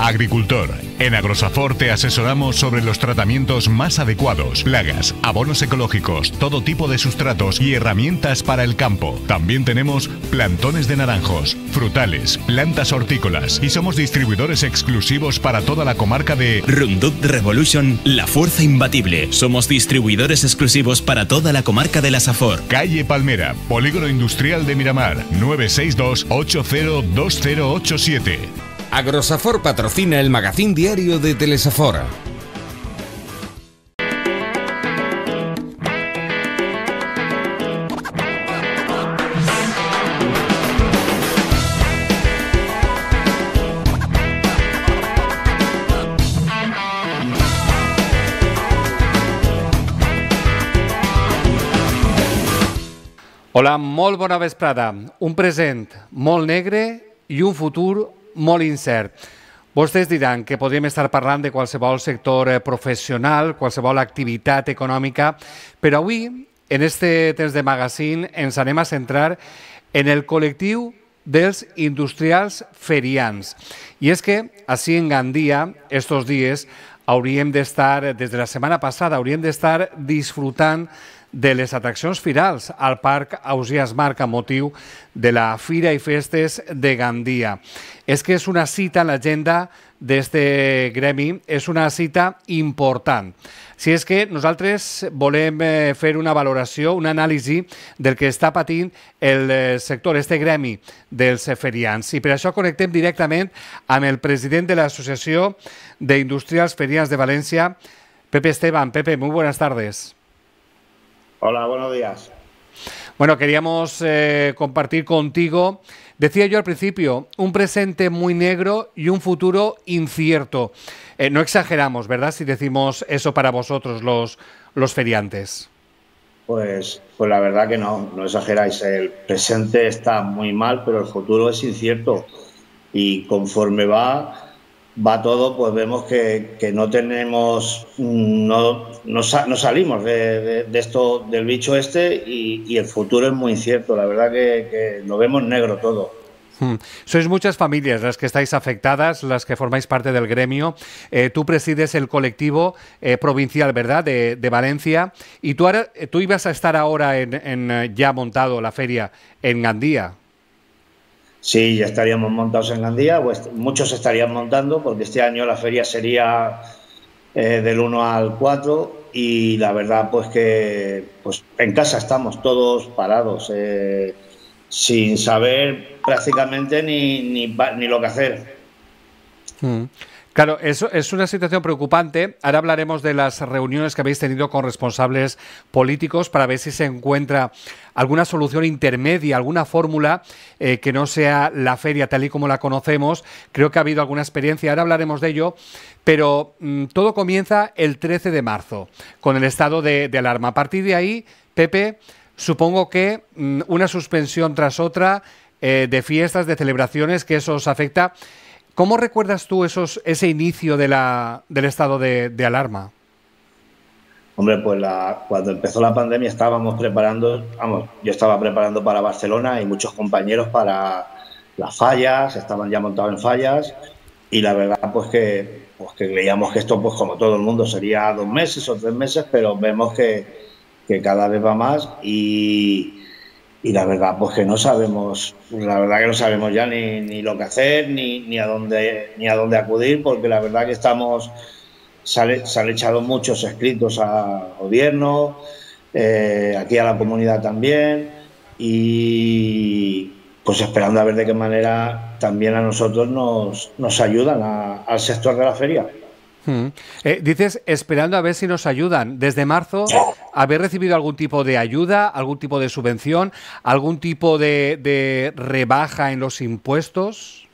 Agricultor. En Agrosafor te asesoramos sobre los tratamientos más adecuados, plagas, abonos ecológicos, todo tipo de sustratos y herramientas para el campo. También tenemos plantones de naranjos, frutales, plantas hortícolas y somos distribuidores exclusivos para toda la comarca de Rundup Revolution, la fuerza imbatible. Somos distribuidores exclusivos para toda la comarca de la Safor. Calle Palmera, Polígono Industrial de Miramar, 962 802087. Agrosafor patrocina el magazín diario de Telesafora. Hola, molt bona vesprada. Un present molt negre i un futur molt incert. Vostès diran que podríem estar parlant de qualsevol sector eh, professional, qualsevol activitat econòmica, però avui, en este temps de magazine, ens anem a centrar en el col·lectiu dels industrials ferians. I és que, així en Gandia, estos dies, hauríem d'estar, des de la setmana passada, hauríem d'estar disfrutant de les atraccions firals al Parc Ausias Marc a motiu de la Fira i Festes de Gandia. És que és una cita en l'agenda d'aquest gremi, és una cita important. Si és que nosaltres volem eh, fer una valoració, una anàlisi del que està patint el eh, sector, este gremi dels ferians. I per això connectem directament amb el president de l'Associació d'Industrials Ferians de València, Pepe Esteban. Pepe, muy buenas tardes. Hola, buenos días. Bueno, queríamos eh, compartir contigo, decía yo al principio, un presente muy negro y un futuro incierto. Eh, no exageramos, ¿verdad? Si decimos eso para vosotros, los, los feriantes. Pues, pues la verdad que no, no exageráis. El presente está muy mal, pero el futuro es incierto. Y conforme va, va todo, pues vemos que, no tenemos, no, no, no salimos de, esto, del bicho este y, el futuro es muy incierto. La verdad que, que lo vemos negro todo. Hmm. Sois muchas familias las que estáis afectadas, las que formáis parte del gremio. Eh, tú presides el colectivo eh, provincial, ¿verdad?, de, Valencia. Y tú, ahora, tú ibas a estar ahora en, en, eh, ya montado la feria en Gandía. Sí, ya estaríamos montados en Gandía, pues muchos estarían montando porque este año la feria sería eh, del 1 al 4 y la verdad pues que pues en casa estamos todos parados, eh, sin saber prácticamente ni, ni, ni, lo que hacer. Mm. Claro, eso es una situación preocupante. Ahora hablaremos de las reuniones que habéis tenido con responsables políticos para ver si se encuentra alguna solución intermedia, alguna fórmula eh, que no sea la feria tal y como la conocemos. Creo que ha habido alguna experiencia, ahora hablaremos de ello, pero mmm, todo comienza el 13 de marzo con el estado de, alarma. A partir de ahí, Pepe, supongo que mmm, una suspensión tras otra eh, de fiestas, de celebraciones, que eso os afecta. ¿Cómo recuerdas tú esos, ese inicio de la, del estado de, de alarma? Hombre, pues la, cuando empezó la pandemia estábamos preparando, vamos, yo estaba preparando para Barcelona y muchos compañeros para las fallas, estaban ya montados en fallas y la verdad pues que, pues que creíamos que esto pues como todo el mundo sería dos meses o tres meses, pero vemos que, que cada vez va más y, y la verdad pues que no sabemos la verdad que no sabemos ya ni, ni lo que hacer ni, ni a dónde ni a dónde acudir porque la verdad que estamos se han, se han echado muchos escritos al gobierno eh, aquí a la comunidad también y pues esperando a ver de qué manera también a nosotros nos, nos ayudan a, al sector de la feria. Hmm. Eh, dices, esperando a ver si nos ayudan. Desde marzo, ¿habéis recibido algún tipo de ayuda, algún tipo de subvención, algún tipo de, rebaja en los impuestos?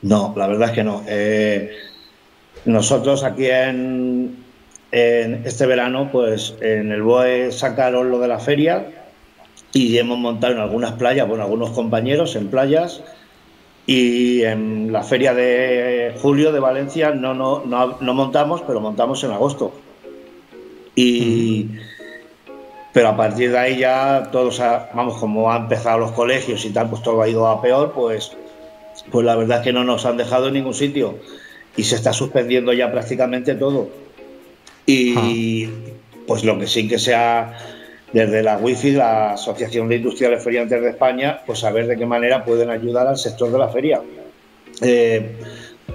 No, la verdad es que no. Eh, nosotros aquí en, en, este verano, pues en el BOE sacaron lo de la feria y hemos montado en algunas playas, bueno, algunos compañeros en playas y en la feria de julio de Valencia no, no, no, no montamos, pero montamos en agosto. Y, pero a partir de ahí ya todos, vamos, como han empezado los colegios y tal, pues todo ha ido a peor, pues pues la verdad es que no nos han dejado en ningún sitio y se está suspendiendo ya prácticamente todo. Y pues lo que sí que sea desde la WIFI, la Asociación de Industriales Feriantes de España, pues a ver de qué manera pueden ayudar al sector de la feria. Eh,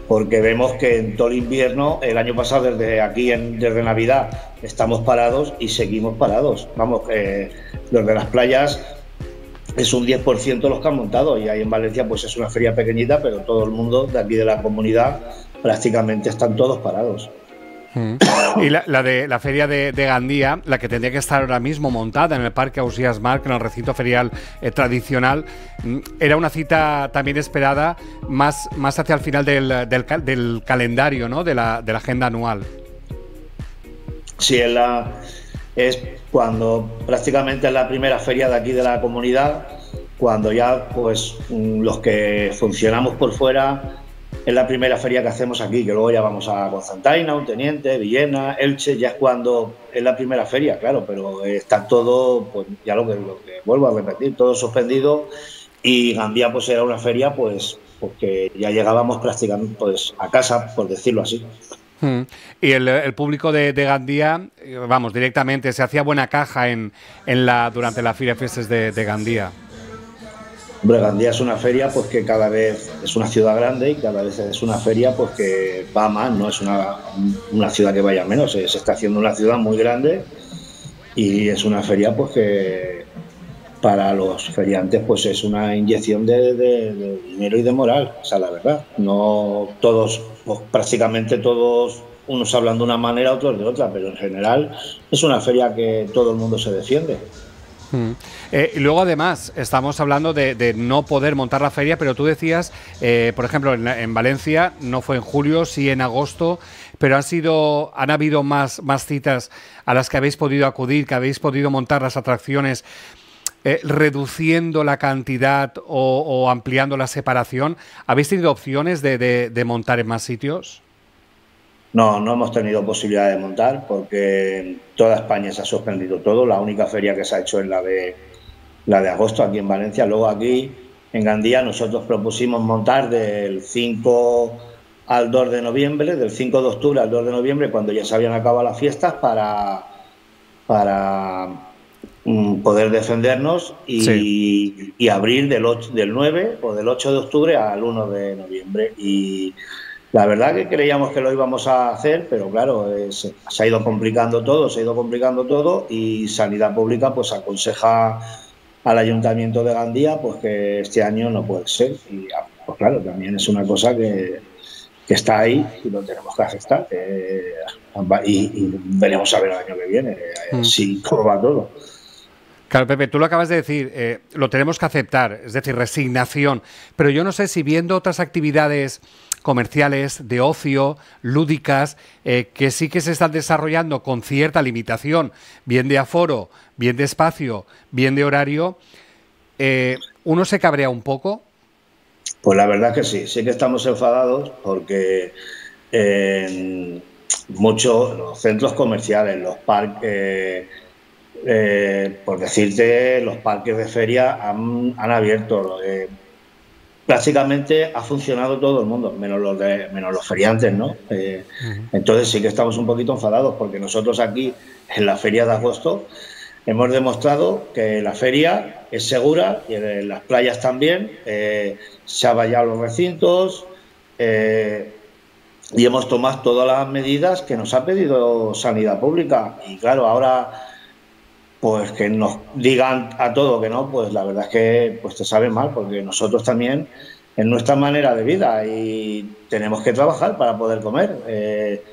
porque vemos que en todo el invierno, el año pasado, desde aquí, en, desde Navidad, estamos parados y seguimos parados. Vamos, los de las playas es un 10% los que han montado y ahí en Valencia pues es una feria pequeñita, pero todo el mundo de aquí de la comunidad prácticamente están todos parados. Mm. Y la, de la feria de, Gandía, la que tendría que estar ahora mismo montada en el Parque Ausías Marc, en el recinto ferial eh, tradicional, mm, era una cita también esperada más, más hacia el final del, del, calendario, ¿no? de, la, de la agenda anual. Sí, es, la, es cuando prácticamente es la primera feria de aquí de la comunidad, cuando ya pues mm, los que funcionamos por fuera es la primera feria que hacemos aquí, que luego ya vamos a Constantina, Un Teniente, Villena, Elche, ya es cuando es la primera feria, claro, pero está todo, pues ya lo que, vuelvo a repetir, todo suspendido y Gambia pues era una feria pues porque ya llegábamos prácticamente pues a casa, por decirlo así. Hmm. Y el, público de, Gandía, vamos, directamente, se hacía buena caja en, en la, durante la Feria Fiestas de Gandía. Gandía es una feria pues que cada vez es una ciudad grande y cada vez es una feria pues que va más, no es una, una ciudad que vaya menos, se, está haciendo una ciudad muy grande y es una feria pues que para los feriantes pues es una inyección de, dinero y de moral, o sea, la verdad. No todos, pues, prácticamente todos, unos hablan de una manera, otros de otra, pero en general es una feria que todo el mundo se defiende. Mm. Eh, y luego además estamos hablando de, no poder montar la feria, pero tú decías, eh, por ejemplo, en, Valencia no fue en julio, sí en agosto, pero han sido, han habido más, más citas a las que habéis podido acudir, que habéis podido montar las atracciones. Eh, reduciendo la cantidad o, ampliando la separación, ¿habéis tenido opciones de montar en más sitios? No, no hemos tenido posibilidad de montar porque toda España se ha suspendido todo. La única feria que se ha hecho es la de, la de agosto aquí en Valencia. Luego aquí en Gandía nosotros propusimos montar del 5 al 2 de noviembre, del 5 de octubre al 2 de noviembre, cuando ya se habían acabado las fiestas, para, para mm, poder defendernos y, y abrir del, 8, del 9 o del 8 de octubre al 1 de noviembre. Y la verdad que creíamos que lo íbamos a hacer, pero claro, se, ha ido complicando todo, se ha ido complicando todo y Sanidad Pública pues aconseja al Ayuntamiento de Gandía pues que este año no puede ser. Y ah, pues claro, también es una cosa que, está ahí y lo tenemos que aceptar. y, veremos a ver el año que viene eh, mm. si cómo va todo. Claro, Pepe, tú lo acabas de decir, eh, lo tenemos que aceptar, es decir, resignación, pero yo no sé si viendo otras actividades comerciales, de ocio, lúdicas, eh, que sí que se están desarrollando con cierta limitación, bien de aforo, bien de espacio, bien de horario, eh, ¿uno se cabrea un poco? Pues la verdad que sí, sí que estamos enfadados porque muchos los centros comerciales, los parques, eh, por decirte, los parques de feria han, han abierto prácticamente ha funcionado todo el mundo, menos los, de, menos los feriantes, ¿no? Eh, entonces sí que estamos un poquito enfadados porque nosotros aquí en la feria de agosto hemos demostrado que la feria es segura y en las playas también, eh, se han vallado los recintos eh, y hemos tomado todas las medidas que nos ha pedido Sanidad Pública. Y claro, ahora pues que nos digan a todo que no, pues la verdad es que pues te sabe mal, porque nosotros también es nuestra manera de vida y tenemos que trabajar para poder comer. Eh,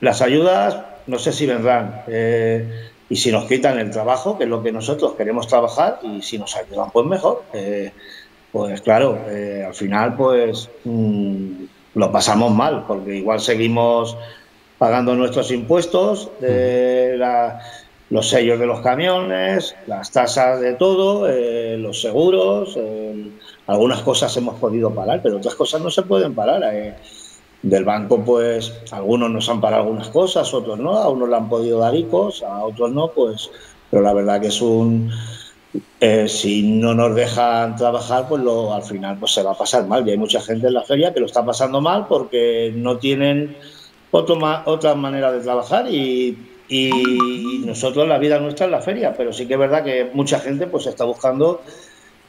las ayudas no sé si vendrán eh, y si nos quitan el trabajo, que es lo que nosotros queremos trabajar, y si nos ayudan, pues mejor. Eh, pues claro, al final pues mm, lo pasamos mal, porque igual seguimos pagando nuestros impuestos la los sellos de los camiones, las tasas de todo, eh, los seguros, eh, algunas cosas hemos podido parar, pero otras cosas no se pueden parar. Eh. Del banco, pues algunos nos han parado algunas cosas, otros no, a unos le han podido dar ICOs, a otros no, pues, pero la verdad que es un, eh, si no nos dejan trabajar, pues lo, al final pues se va a pasar mal. Y hay mucha gente en la feria que lo está pasando mal porque no tienen otro, otra manera de trabajar y, nosotros la vida nuestra es la feria, pero sí que es verdad que mucha gente pues está buscando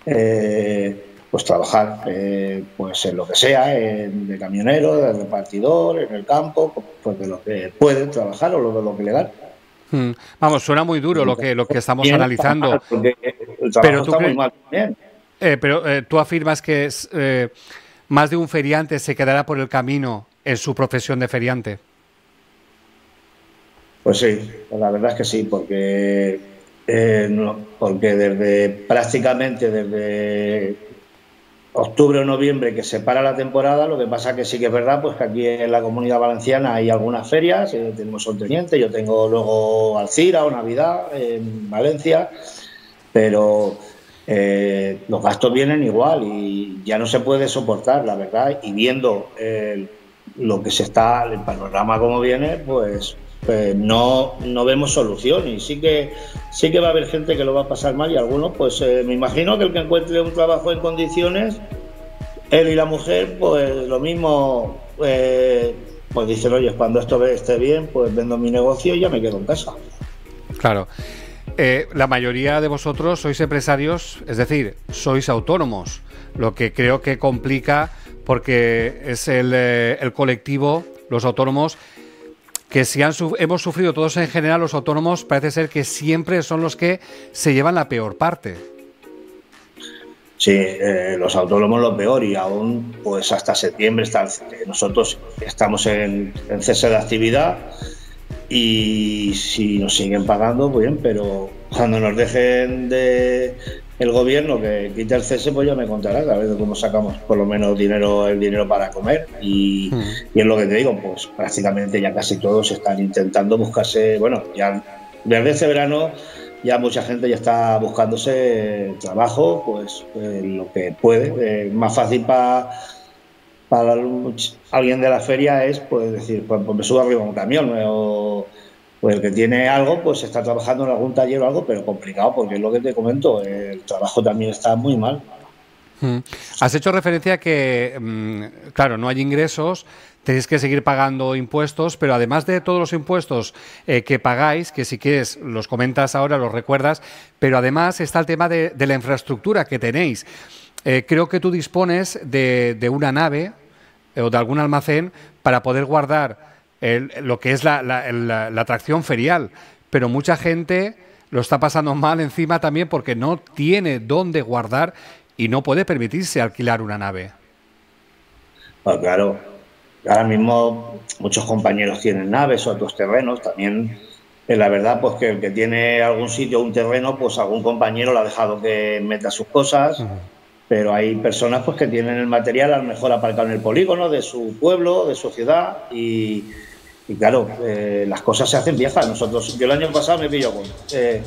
eh, pues trabajar eh, pues en lo que sea, en, de camionero, de repartidor, en el campo, pues de lo que puede trabajar o de lo que le dan. Hmm. Vamos, suena muy duro lo que, lo que estamos analizando. pero tú, eh, pero eh, tú afirmas que eh, más de un feriante se quedará por el camino en su profesión de feriante. Pues sí, la verdad es que sí, porque, porque desde prácticamente desde octubre o noviembre que se para la temporada, lo que pasa que sí que es verdad, pues que aquí en la comunidad valenciana hay algunas ferias, eh, tenemos un teniente, yo tengo luego Alcira o Navidad en Valencia, pero eh, los gastos vienen igual y ya no se puede soportar, la verdad, y viendo eh, lo que se está, el panorama como viene, pues pues no, no vemos solución y sí que sí que va a haber gente que lo va a pasar mal y algunos pues eh, me imagino que el que encuentre un trabajo en condiciones él y la mujer pues lo mismo eh, pues dicen oye cuando esto esté bien pues vendo mi negocio y ya me quedo en casa claro. Eh, la mayoría de vosotros sois empresarios es decir sois autónomos lo que creo que complica porque es el, el colectivo los autónomos que si han, hemos sufrido todos en general, los autónomos parece ser que siempre son los que se llevan la peor parte. Sí, eh, los autónomos lo peor y aún pues hasta septiembre está, nosotros estamos en, en, cese de actividad y si nos siguen pagando, pues bien, pero cuando nos dejen de, el gobierno que quita el cese, pues ya me contará a ver cómo sacamos por lo menos dinero, el dinero para comer. Y, hmm. y, es lo que te digo, pues prácticamente ya casi todos están intentando buscarse, bueno, ya desde ese verano ya mucha gente ya está buscándose trabajo, pues eh, lo que puede. Eh, más fácil para para alguien de la feria es pues decir, pues, pues me subo arriba a un camión o pues el que tiene algo, pues está trabajando en algún taller o algo, pero complicado, porque es lo que te comento, el trabajo también está muy mal. Hmm. Has hecho referencia a que, mm, claro, no hay ingresos, tenéis que seguir pagando impuestos, pero además de todos los impuestos eh, que pagáis, que si quieres los comentas ahora, los recuerdas, pero además está el tema de, la infraestructura que tenéis. Eh, creo que tú dispones de, de una nave eh, o de algún almacén para poder guardar lo que es la, atracción ferial. Pero mucha gente lo está pasando mal encima también porque no tiene dónde guardar y no puede permitirse alquilar una nave. Pues claro, ahora mismo muchos compañeros tienen naves o otros terrenos, también es la verdad pues que el que tiene algún sitio, un terreno, pues algún compañero le ha dejado que meta sus cosas, pero hay personas pues que tienen el material a lo mejor aparcado en el polígono de su pueblo, de su ciudad y, y claro, eh, las cosas se hacen viejas. Nosotros, yo el año pasado me pillo con eh,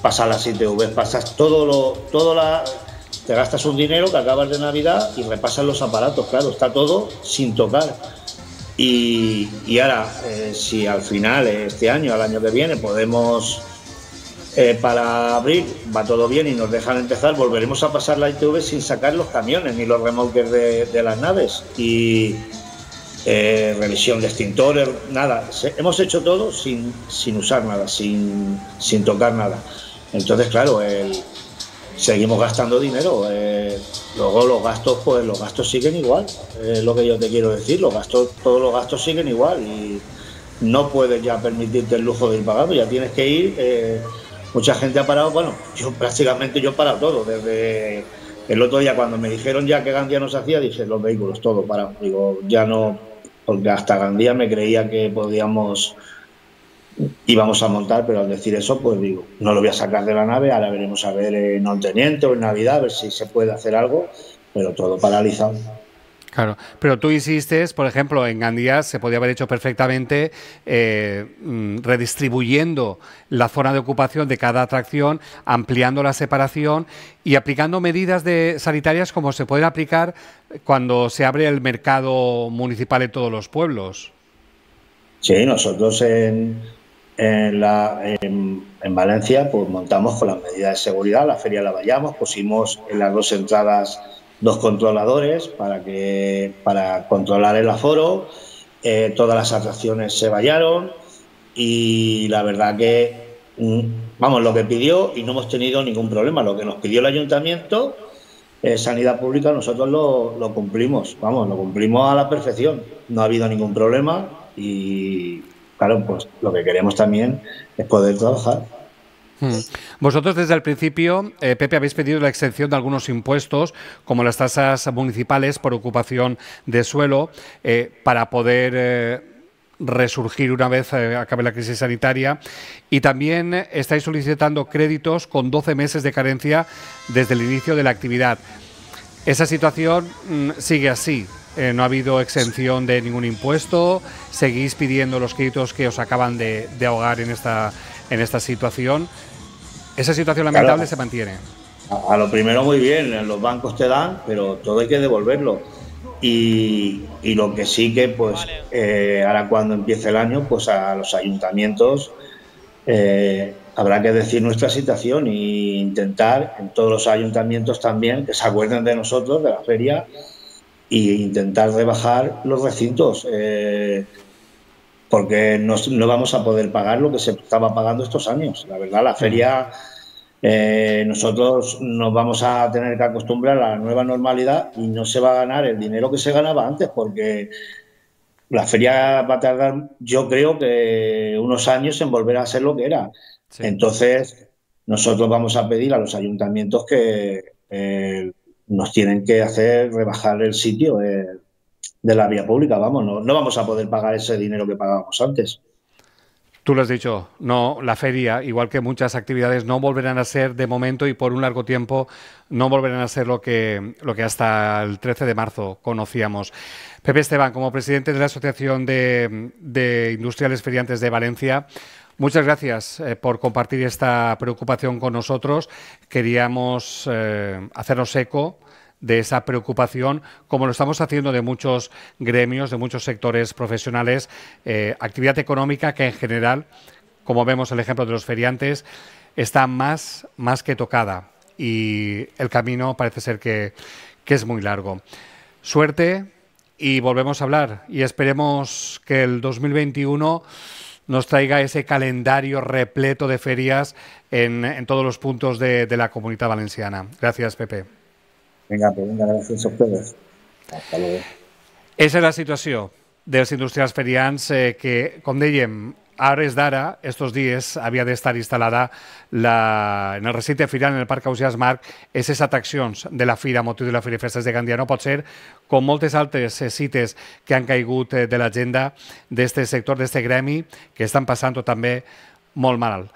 pasar las ITV, pasas todo lo, todo la, te gastas un dinero que acabas de Navidad y repasas los aparatos, claro, está todo sin tocar. Y, ahora, eh, si al final, este año, al año que viene, podemos, para abrir, va todo bien y nos dejan empezar, volveremos a pasar la ITV sin sacar los camiones ni los remolques de, de las naves. Y, eh, revisión de extintores, nada. hemos hecho todo sin, sin usar nada, sin, sin, tocar nada. Entonces, claro, seguimos gastando dinero. Eh, luego los gastos, pues los gastos siguen igual. Es lo que yo te quiero decir. Los gastos, todos los gastos siguen igual y no puedes ya permitirte el lujo de ir pagando. Ya tienes que ir. Eh, mucha gente ha parado. Bueno, yo prácticamente yo he parado todo desde el otro día cuando me dijeron ya que Gandía nos hacía, dije los vehículos, todo para. Digo, ya no porque hasta Gandía me creía que podíamos íbamos a montar, pero al decir eso, pues digo, no lo voy a sacar de la nave, ahora veremos a ver en un teniente o en Navidad, a ver si se puede hacer algo, pero todo paralizado. Claro, pero tú insistes, por ejemplo, en Gandía se podía haber hecho perfectamente eh, mm, redistribuyendo la zona de ocupación de cada atracción, ampliando la separación y aplicando medidas de sanitarias como se pueden aplicar cuando se abre el mercado municipal en todos los pueblos. Sí, nosotros en, en, Valencia pues montamos con las medidas de seguridad, la feria la vayamos, pusimos en las dos entradas dos controladores para, que, para controlar el aforo, eh, todas las atracciones se vallaron y la verdad que, mm, vamos, lo que pidió y no hemos tenido ningún problema, lo que nos pidió el ayuntamiento, eh, Sanidad Pública, nosotros lo, lo cumplimos, vamos, lo cumplimos a la perfección, no ha habido ningún problema y claro, pues lo que queremos también es poder trabajar. Hmm. Vosotros desde el principio, eh, Pepe, habéis pedido la exención de algunos impuestos, como las tasas municipales por ocupación de suelo, eh, para poder eh, resurgir una vez acabe la crisis sanitaria. Y también estáis solicitando créditos con 12 meses de carencia desde el inicio de la actividad. Esa situación mm, sigue así. no ha habido exención de ningún impuesto. Seguís pidiendo los créditos que os acaban de, de ahogar en esta, en esta situación. Esa situación lamentable se mantiene. A, lo primero muy bien, los bancos te dan, pero todo hay que devolverlo. Y, lo que sí que, pues, eh, ahora cuando empiece el año, pues a los ayuntamientos eh, habrá que decir nuestra situación e intentar en todos los ayuntamientos también que se acuerden de nosotros, de la feria, e intentar rebajar los recintos. Eh, porque no, vamos a poder pagar lo que se estaba pagando estos años. La verdad, la feria, eh, nosotros nos vamos a tener que acostumbrar a la nueva normalidad y no se va a ganar el dinero que se ganaba antes, porque la feria va a tardar, yo creo que unos años en volver a ser lo que era. Entonces, nosotros vamos a pedir a los ayuntamientos que eh, nos tienen que hacer rebajar el sitio. Eh, de la vía pública, vamos, no, no vamos a poder pagar ese dinero que pagábamos antes. Tú lo has dicho, no, la feria, igual que muchas actividades, no volverán a ser de momento y por un largo tiempo no volverán a ser lo que, lo que hasta el 13 de marzo conocíamos. Pepe Esteban, como presidente de la Asociación de, Industriales Feriantes de Valencia, muchas gracias eh, por compartir esta preocupación con nosotros. Queríamos eh, hacernos eco de esa preocupación, como lo estamos haciendo de muchos gremios, de muchos sectores profesionales, eh, actividad económica que en general, como vemos el ejemplo de los feriantes, está más, más que tocada y el camino parece ser que, que es muy largo. Suerte y volvemos a hablar y esperemos que el 2021 nos traiga ese calendario repleto de ferias en, en todos los puntos de, de la comunidad valenciana. Gracias, Pepe. Vinga, pues vinga, gràcies a ustedes. Hasta luego. Esa és la situació dels industrials ferians eh, que, com dèiem, a hores d'ara, estos dies, havia d'estar instal·lada la, en el recinte ferial, en el Parc Ausiàs Marc, aquestes atraccions de la fira, motiu de la Fira i Festes de Gandia. No pot ser, com moltes altres eh, cites que han caigut eh, de l'agenda d'aquest sector, d'aquest gremi, que estan passant també molt mal.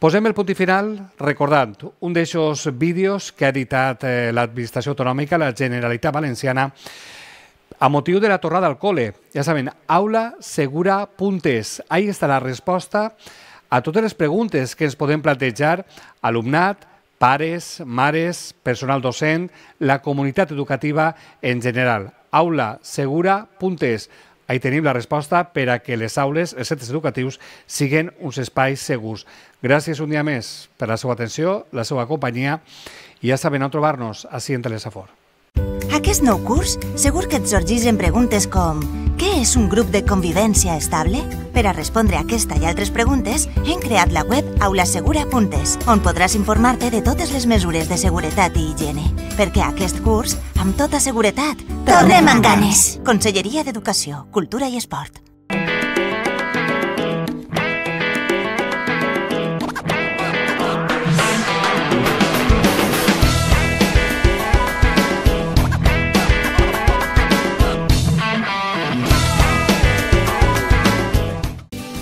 Posem el punt i final recordant un d'aixòs vídeos que ha editat eh, l'administració autonòmica, la Generalitat Valenciana, a motiu de la torrada al cole. Ja saben, aulasegura.es. Ahí està la resposta a totes les preguntes que ens podem plantejar alumnat, pares, mares, personal docent, la comunitat educativa en general. aulasegura.es. Ahí tenim la resposta per a que les aules, els centres educatius, siguin uns espais segurs. Gràcies un dia més per la seva atenció, la seva companyia i ja saben on trobar-nos, així en Telesafor. Aquest nou curs segur que et sorgeixen preguntes com què és un grup de convivència estable? Per a respondre a aquesta i altres preguntes, hem creat la web aulasegura.es, on podràs informar-te de totes les mesures de seguretat i higiene. Perquè aquest curs, amb tota seguretat, tornem amb ganes! Conselleria d'Educació, Cultura i Esport.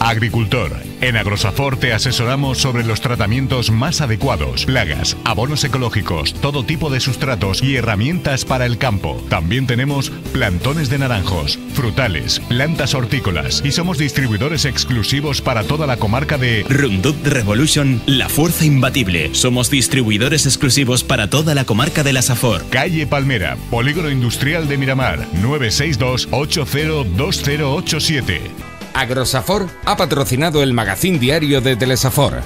Agricultor. En Agrosafor te asesoramos sobre los tratamientos más adecuados, plagas, abonos ecológicos, todo tipo de sustratos y herramientas para el campo. También tenemos plantones de naranjos, frutales, plantas hortícolas y somos distribuidores exclusivos para toda la comarca de Rundup Revolution, la fuerza imbatible. Somos distribuidores exclusivos para toda la comarca de la Safor. Calle Palmera, Polígono Industrial de Miramar, 962 802087. Agrosafor ha patrocinado el magazín diario de Telesafor.